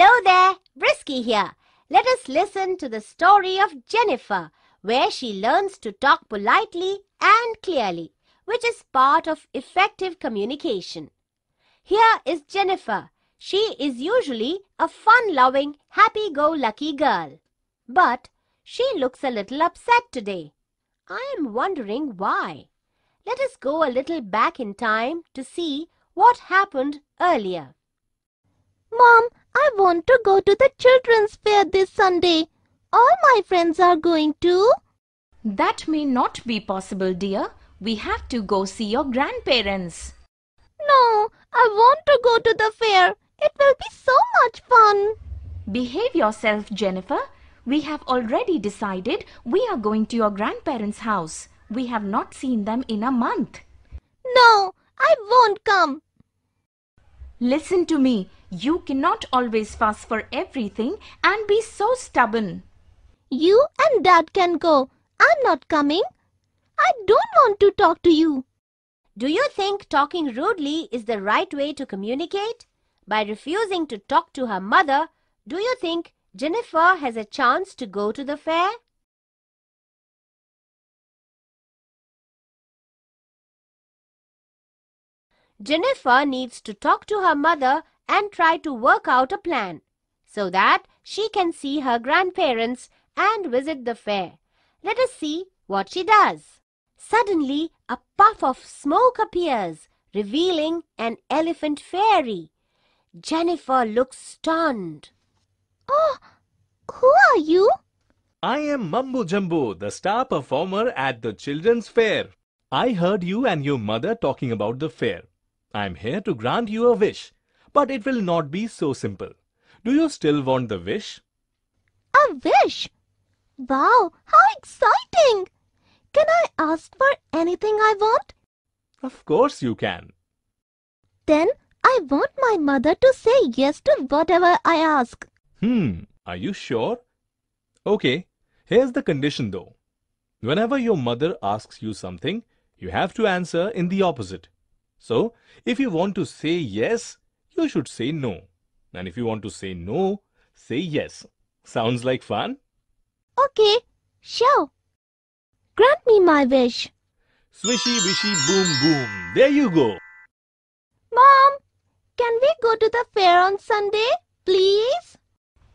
Hello there, Brisky here. Let us listen to the story of Jennifer, where she learns to talk politely and clearly, which is part of effective communication. Here is Jennifer. She is usually a fun-loving, happy-go-lucky girl. But she looks a little upset today. I am wondering why. Let us go a little back in time to see what happened earlier. Mom, I want to go to the children's fair this Sunday. All my friends are going too. That may not be possible, dear. We have to go see your grandparents. No, I want to go to the fair. It will be so much fun. Behave yourself, Jennifer. We have already decided we are going to your grandparents' house. We have not seen them in a month. No, I won't come. Listen to me. You cannot always fuss for everything and be so stubborn. You and Dad can go. I'm not coming. I don't want to talk to you. Do you think talking rudely is the right way to communicate? By refusing to talk to her mother, do you think Jennifer has a chance to go to the fair? Jennifer needs to talk to her mother and try to work out a plan so that she can see her grandparents and visit the fair. Let us see what she does. Suddenly, a puff of smoke appears, revealing an elephant fairy. Jennifer looks stunned. Oh, who are you? I am Mumbo Jumbo, the star performer at the children's fair. I heard you and your mother talking about the fair. I am here to grant you a wish, but it will not be so simple. Do you still want the wish? A wish? Wow, how exciting! Can I ask for anything I want? Of course you can. Then I want my mother to say yes to whatever I ask. Hmm, are you sure? Okay, here's the condition though. Whenever your mother asks you something, you have to answer in the opposite. So, if you want to say yes, you should say no. And if you want to say no, say yes. Sounds like fun? Okay, sure. Grant me my wish. Swishy wishy boom boom. There you go. Mom, can we go to the fair on Sunday, please?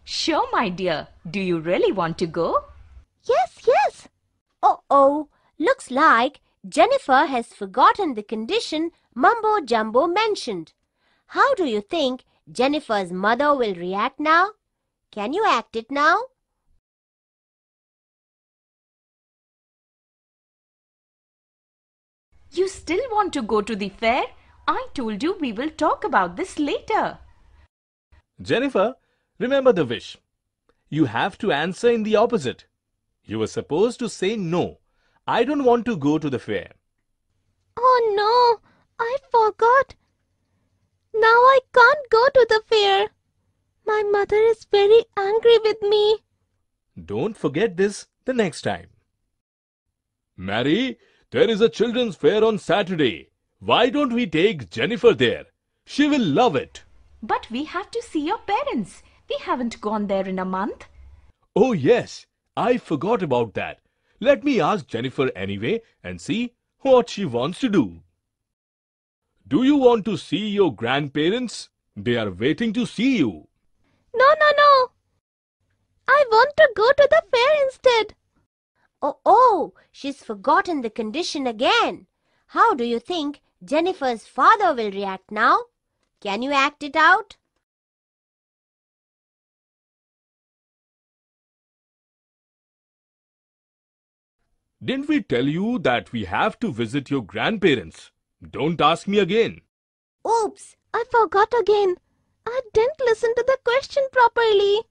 Sure, my dear. Do you really want to go? Yes, yes. Oh-oh, looks like Jennifer has forgotten the condition Mumbo Jumbo mentioned. How do you think Jennifer's mother will react now? Can you act it now? You still want to go to the fair? I told you we will talk about this later. Jennifer, remember the wish. You have to answer in the opposite. You were supposed to say no. I don't want to go to the fair. Oh no, I forgot. Now I can't go to the fair. My mother is very angry with me. Don't forget this the next time. Mary, there is a children's fair on Saturday. Why don't we take Jennifer there? She will love it. But we have to see your parents. We haven't gone there in a month. Oh, yes, I forgot about that. Let me ask Jennifer anyway and see what she wants to do. Do you want to see your grandparents? They are waiting to see you. No, no, no. I want to go to the fair instead. Oh, oh, she's forgotten the condition again. How do you think Jennifer's father will react now? Can you act it out? Didn't we tell you that we have to visit your grandparents? Don't ask me again. Oops, I forgot again. I didn't listen to the question properly.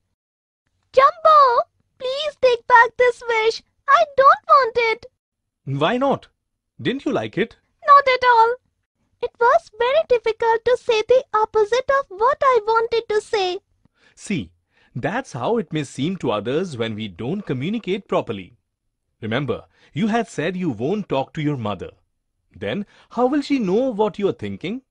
Jumbo, please take back this wish. I don't want it. Why not? Didn't you like it? Not at all. It was very difficult to say the opposite of what I wanted to say. See, that's how it may seem to others when we don't communicate properly. Remember, you had said you won't talk to your mother. Then, how will she know what you are thinking?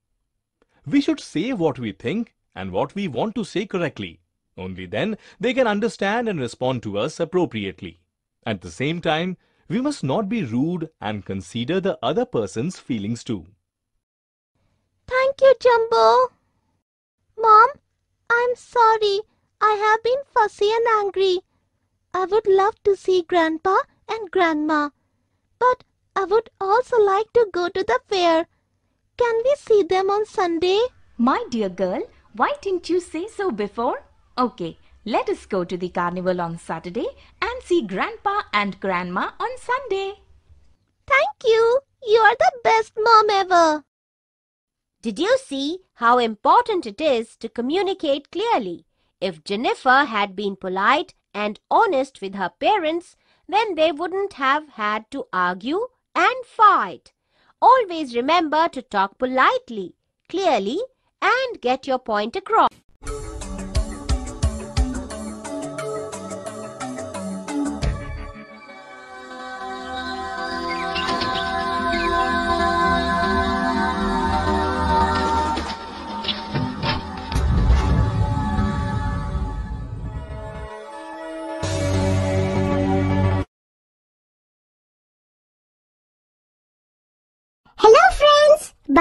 We should say what we think and what we want to say correctly. Only then they can understand and respond to us appropriately. At the same time, we must not be rude and consider the other person's feelings too. Thank you, Jumbo. Mom, I'm sorry. I have been fussy and angry. I would love to see Grandpa and Grandma. But I would also like to go to the fair. Can we see them on Sunday? My dear girl, why didn't you say so before? Okay, let us go to the carnival on Saturday and see Grandpa and Grandma on Sunday. Thank you. You are the best mom ever. Did you see how important it is to communicate clearly? If Jennifer had been polite and honest with her parents, then they wouldn't have had to argue and fight. Always remember to talk politely, clearly, and get your point across.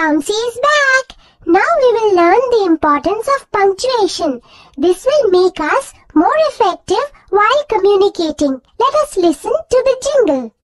Bouncy is back. Now we will learn the importance of punctuation. This will make us more effective while communicating. Let us listen to the jingle.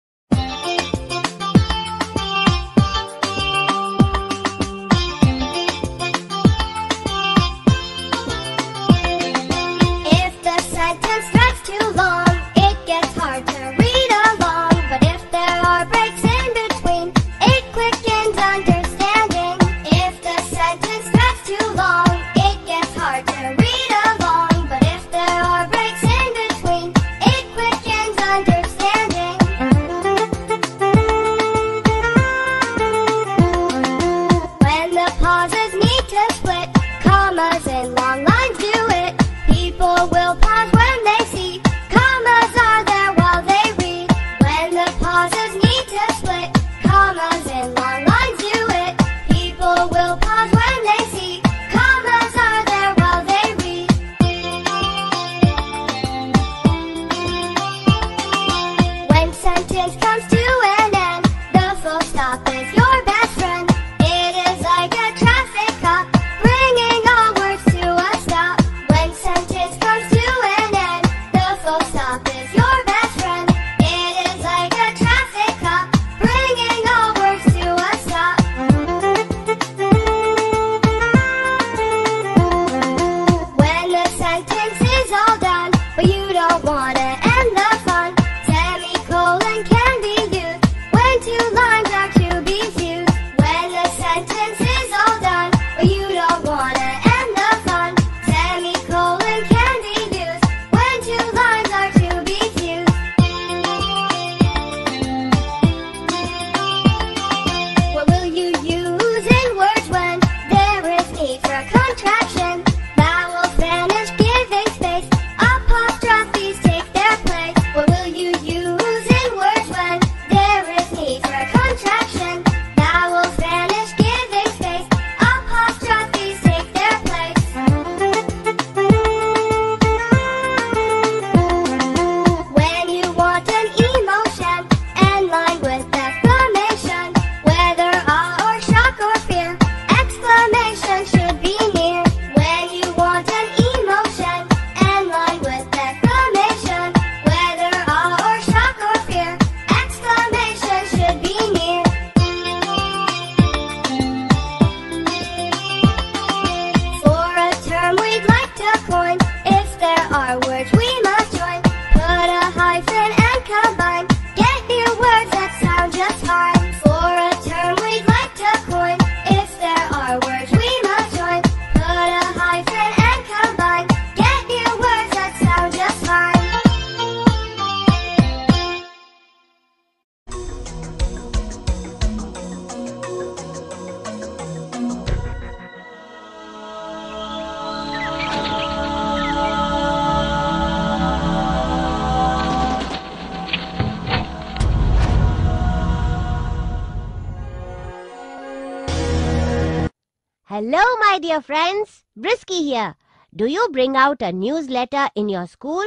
Hello, my dear friends. Brisky here. Do you bring out a newsletter in your school?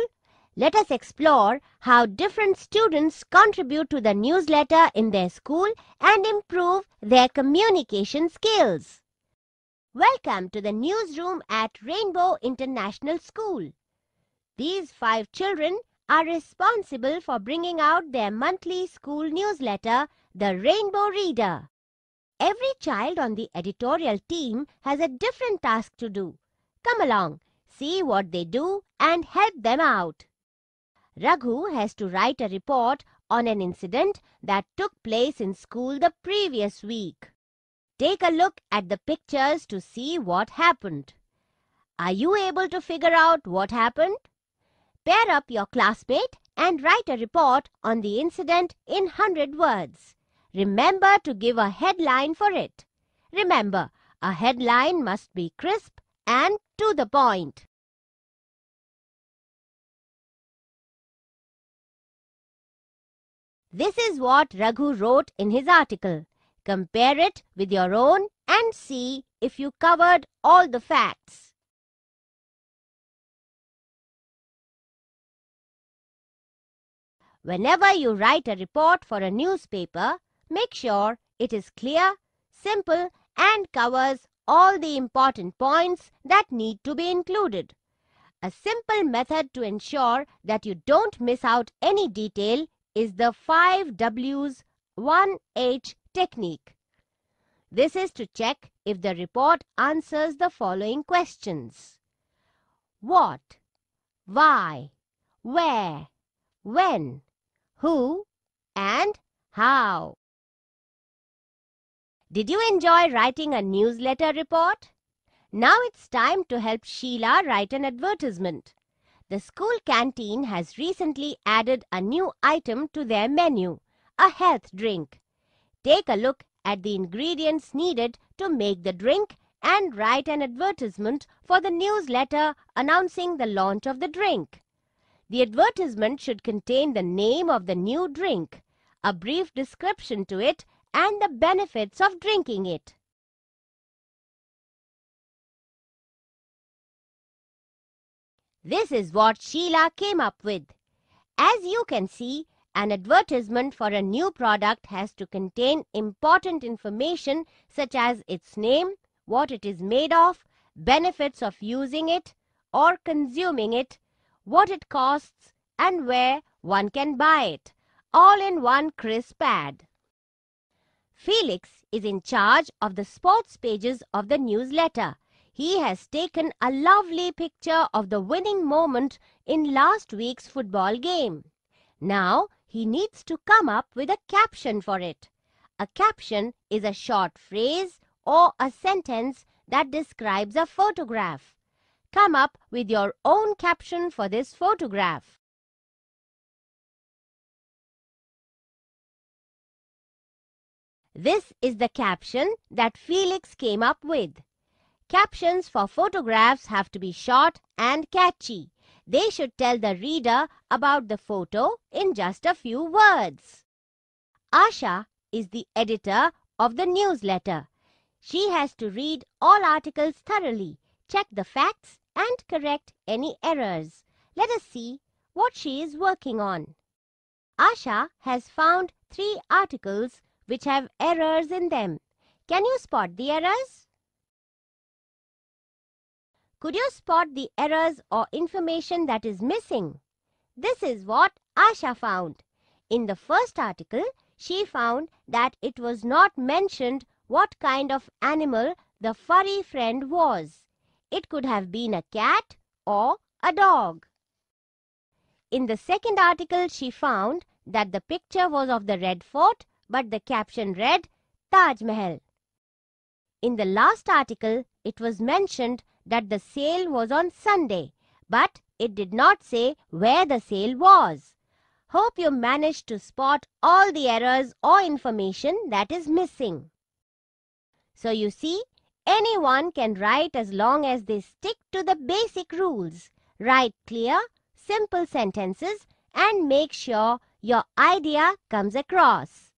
Let us explore how different students contribute to the newsletter in their school and improve their communication skills. Welcome to the newsroom at Rainbow International School. These five children are responsible for bringing out their monthly school newsletter, The Rainbow Reader. Every child on the editorial team has a different task to do. Come along, see what they do and help them out. Raghu has to write a report on an incident that took place in school the previous week. Take a look at the pictures to see what happened. Are you able to figure out what happened? Pair up your classmate and write a report on the incident in 100 words. Remember to give a headline for it. Remember, a headline must be crisp and to the point. This is what Raghu wrote in his article. Compare it with your own and see if you covered all the facts. Whenever you write a report for a newspaper, make sure it is clear, simple and covers all the important points that need to be included. A simple method to ensure that you don't miss out any detail is the 5 W's 1H technique. This is to check if the report answers the following questions. What? Why? Where? When? Who? And how? Did you enjoy writing a newsletter report? Now it's time to help Sheila write an advertisement. The school canteen has recently added a new item to their menu, a health drink. Take a look at the ingredients needed to make the drink and write an advertisement for the newsletter announcing the launch of the drink. The advertisement should contain the name of the new drink, a brief description to it, and the benefits of drinking it. This is what Sheila came up with. As you can see, an advertisement for a new product has to contain important information such as its name, what it is made of, benefits of using it or consuming it, what it costs, and where one can buy it, all in one crisp ad. Felix is in charge of the sports pages of the newsletter. He has taken a lovely picture of the winning moment in last week's football game. Now he needs to come up with a caption for it. A caption is a short phrase or a sentence that describes a photograph. Come up with your own caption for this photograph. This is the caption that Felix came up with. Captions for photographs have to be short and catchy. They should tell the reader about the photo in just a few words. Asha is the editor of the newsletter. She has to read all articles thoroughly, check the facts and correct any errors. Let us see what she is working on. Asha has found three articles which have errors in them. Can you spot the errors? Could you spot the errors or information that is missing? This is what Asha found. In the first article, she found that it was not mentioned what kind of animal the furry friend was. It could have been a cat or a dog. In the second article, she found that the picture was of the Red Fort, but the caption read Taj Mahal. In the last article, it was mentioned that the sale was on Sunday, but it did not say where the sale was. Hope you managed to spot all the errors or information that is missing. So you see, anyone can write as long as they stick to the basic rules. Write clear, simple sentences and make sure your idea comes across.